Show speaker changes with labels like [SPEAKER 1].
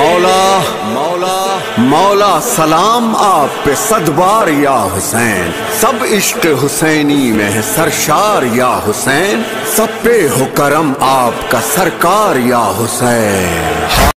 [SPEAKER 1] مولا مولا مولا سلام آپ پہ صد بار یا حسین، سب عشق حسینی میں ہے سرشار یا حسین، سب پہ ہو کرم آپ کا سرکار یا حسین۔